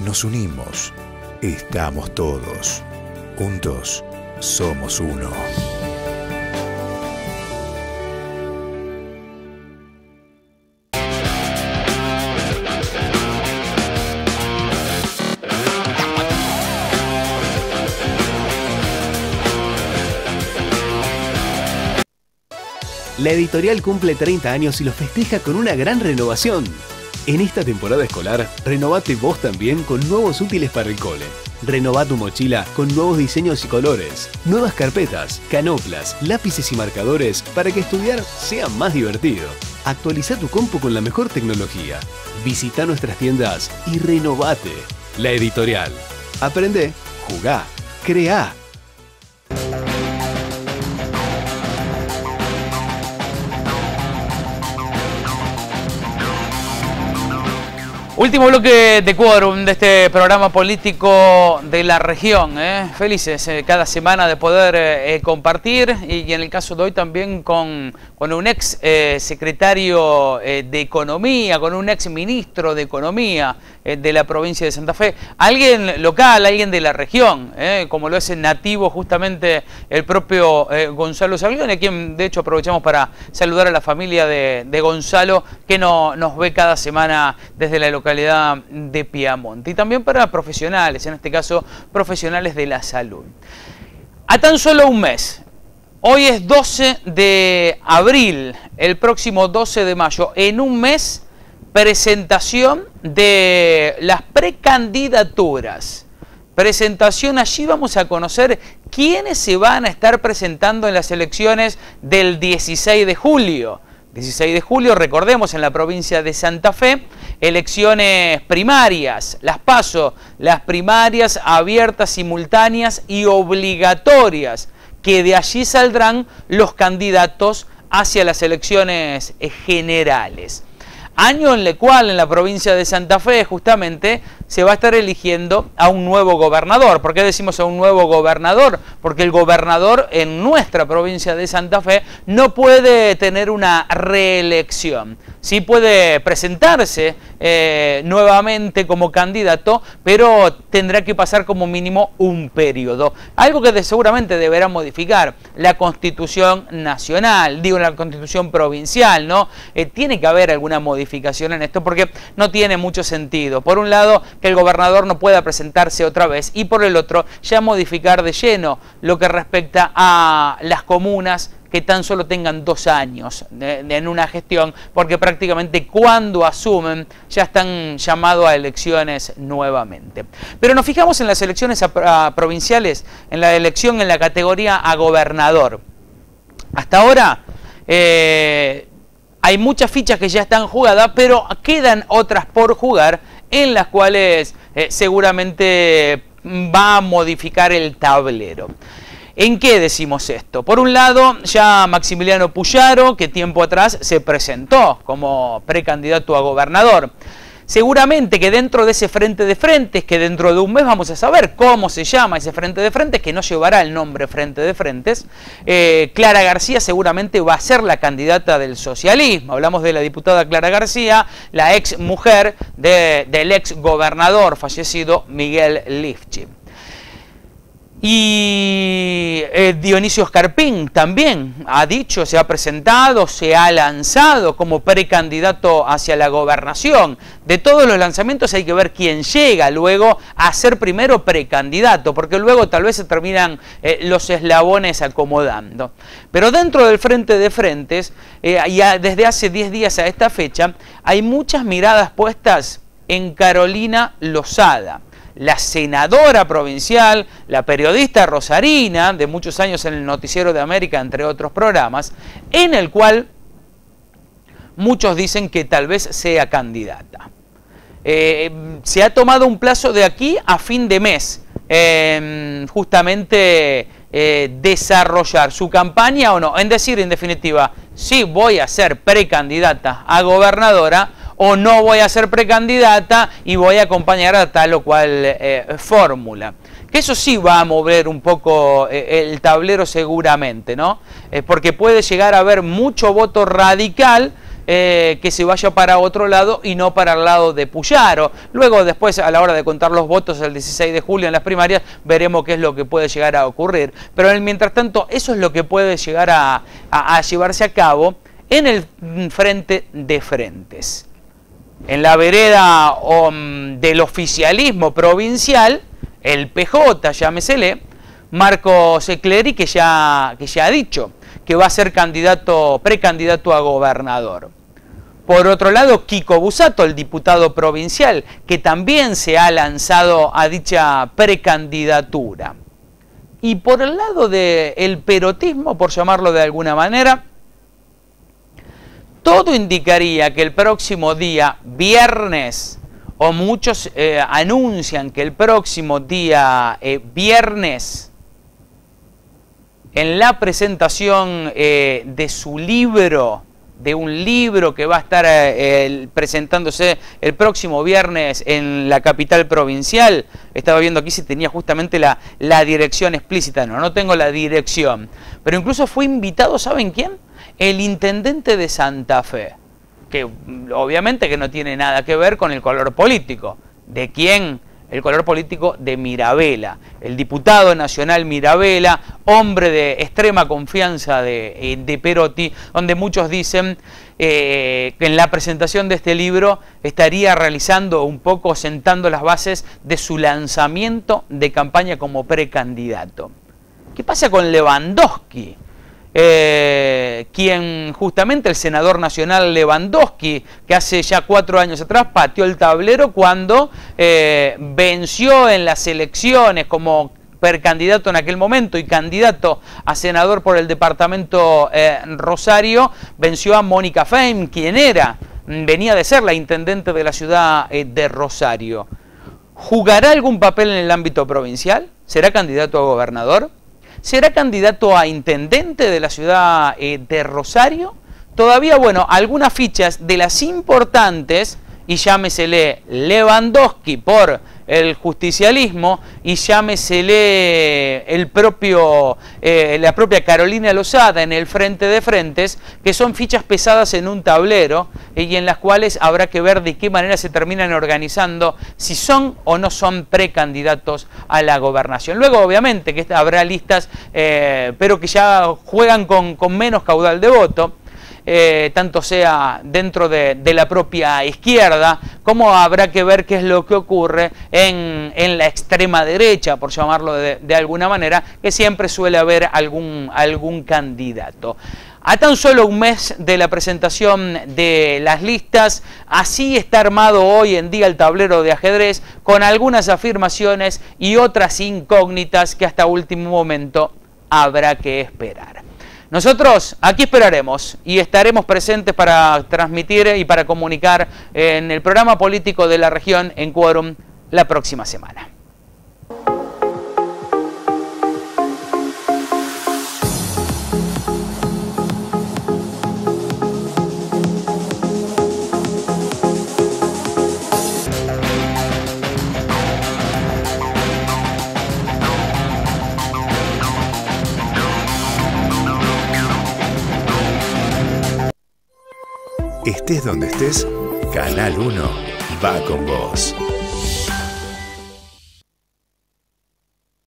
nos unimos, estamos todos. Juntos, somos uno. La editorial cumple 30 años y lo festeja con una gran renovación. En esta temporada escolar, renovate vos también con nuevos útiles para el cole. Renová tu mochila con nuevos diseños y colores, nuevas carpetas, canoplas, lápices y marcadores para que estudiar sea más divertido. Actualiza tu compu con la mejor tecnología. Visita nuestras tiendas y renovate. La editorial. Aprende, jugá, crea. Último bloque de quórum de este programa político de la región. ¿eh? Felices eh, cada semana de poder eh, compartir y, en el caso de hoy también con, con un ex secretario de Economía, con un ex ministro de Economía de la provincia de Santa Fe. Alguien local, alguien de la región, como lo es nativo justamente el propio Gonzalo Salvione, a quien de hecho aprovechamos para saludar a la familia de, Gonzalo que no, nos ve cada semana desde la localidad de Piamonte y también para profesionales, en este caso profesionales de la salud. A tan solo un mes, hoy es 12 de abril, el próximo 12 de mayo, en un mes presentación de las precandidaturas. Presentación, allí vamos a conocer quiénes se van a estar presentando en las elecciones del 16 de julio. 16 de julio, recordemos, en la provincia de Santa Fe, elecciones primarias, las paso, las primarias abiertas, simultáneas y obligatorias, que de allí saldrán los candidatos hacia las elecciones generales. Año en el cual en la provincia de Santa Fe justamente se va a estar eligiendo a un nuevo gobernador. ¿Por qué decimos a un nuevo gobernador? Porque el gobernador en nuestra provincia de Santa Fe no puede tener una reelección. Sí puede presentarse eh, nuevamente como candidato, pero tendrá que pasar como mínimo un periodo. Algo que seguramente deberá modificar la constitución nacional, digo la constitución provincial, ¿no? Eh, tiene que haber alguna modificación en esto porque no tiene mucho sentido. Por un lado, que el gobernador no pueda presentarse otra vez y por el otro, ya modificar de lleno lo que respecta a las comunas que tan solo tengan dos años en una gestión, porque prácticamente cuando asumen ya están llamados a elecciones nuevamente. Pero nos fijamos en las elecciones provinciales, en la elección en la categoría a gobernador. Hasta ahora eh, hay muchas fichas que ya están jugadas, pero quedan otras por jugar en las cuales eh, seguramente va a modificar el tablero. ¿En qué decimos esto? Por un lado, ya Maximiliano Puyaro, que tiempo atrás se presentó como precandidato a gobernador. Seguramente que dentro de ese frente de frentes, que dentro de un mes vamos a saber cómo se llama ese frente de frentes, que no llevará el nombre frente de frentes, eh, Clara García seguramente va a ser la candidata del socialismo. Hablamos de la diputada Clara García, la ex mujer del ex gobernador fallecido Miguel Lifchi. Y eh, Dionisio Escarpín también ha dicho, se ha presentado, se ha lanzado como precandidato hacia la gobernación. De todos los lanzamientos hay que ver quién llega luego a ser primero precandidato, porque luego tal vez se terminan eh, los eslabones acomodando. Pero dentro del frente de frentes, eh, desde hace 10 días a esta fecha, hay muchas miradas puestas en Carolina Lozada la senadora provincial, la periodista Rosarina, de muchos años en el Noticiero de América, entre otros programas, en el cual muchos dicen que tal vez sea candidata. Eh, se ha tomado un plazo de aquí a fin de mes, em, justamente eh, desarrollar su campaña o no. En decir, en definitiva, sí voy a ser precandidata a gobernadora, o no voy a ser precandidata y voy a acompañar a tal o cual eh, fórmula. Que eso sí va a mover un poco eh, el tablero seguramente, ¿no? porque puede llegar a haber mucho voto radical eh, que se vaya para otro lado y no para el lado de Puyaro. Luego, después, a la hora de contar los votos el 16 de julio en las primarias, veremos qué es lo que puede llegar a ocurrir. Pero en mientras tanto, eso es lo que puede llegar a llevarse a cabo en el frente de frentes. En la vereda um, del oficialismo provincial, el PJ, llámesele, Marcos Ecleri, que ya, que ya ha dicho que va a ser candidato, precandidato a gobernador. Por otro lado, Kiko Busato, el diputado provincial, que también se ha lanzado a dicha precandidatura. Y por el lado del perotismo, por llamarlo de alguna manera, todo indicaría que el próximo día, viernes, o muchos eh, anuncian que el próximo día, eh, viernes, en la presentación eh, de su libro, de un libro que va a estar presentándose el próximo viernes en la capital provincial. Estaba viendo aquí si tenía justamente la, la dirección explícita. No, no tengo la dirección. Pero incluso fue invitado, ¿saben quién? El intendente de Santa Fe, que obviamente que no tiene nada que ver con el color político. ¿De quién? El color político de Mirabela, el diputado nacional Mirabela, hombre de extrema confianza de, eh, Perotti, donde muchos dicen eh, que en la presentación de este libro estaría realizando un poco, sentando las bases de su lanzamiento de campaña como precandidato. ¿Qué pasa con Lewandowski? Eh, quien justamente el senador nacional Lewandowski, que hace ya cuatro años atrás pateó el tablero cuando eh, venció en las elecciones como precandidato en aquel momento y candidato a senador por el departamento eh, Rosario, venció a Mónica Fein, quien era, venía de ser la intendente de la ciudad de Rosario. ¿Jugará algún papel en el ámbito provincial? ¿Será candidato a gobernador? ¿Será candidato a intendente de la ciudad eh, de Rosario? Todavía, bueno, algunas fichas de las importantes, y llámesele Lewandowski por el justicialismo y llámesele el propio, eh, la propia Carolina Lozada en el frente de frentes, que son fichas pesadas en un tablero y en las cuales habrá que ver de qué manera se terminan organizando, si son o no son precandidatos a la gobernación. Luego, obviamente, que habrá listas, eh, pero que ya juegan con, con menos caudal de voto. Eh, tanto sea dentro de, la propia izquierda, como habrá que ver qué es lo que ocurre en, la extrema derecha, por llamarlo de, alguna manera, que siempre suele haber algún, algún candidato. A tan solo un mes de la presentación de las listas, así está armado hoy en día el tablero de ajedrez con algunas afirmaciones y otras incógnitas que hasta último momento habrá que esperar. Nosotros aquí esperaremos y estaremos presentes para transmitir y para comunicar en el programa político de la región en Quórum la próxima semana. Estés donde estés, Canal 1 va con vos.